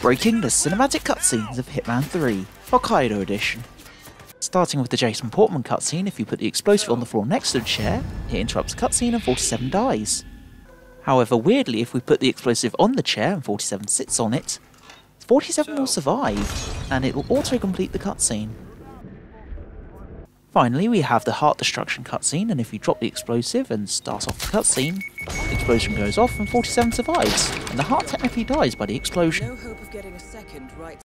breaking the cinematic cutscenes of Hitman 3, Hokkaido Edition. Starting with the Jason Portman cutscene, if you put the explosive on the floor next to the chair, it interrupts the cutscene and 47 dies. However, weirdly, if we put the explosive on the chair and 47 sits on it, 47 will survive, and it will auto-complete the cutscene. Finally, we have the heart destruction cutscene, and if you drop the explosive and start off the cutscene, the explosion goes off and 47 survives, and the heart technically dies by the explosion. No hope of getting a second right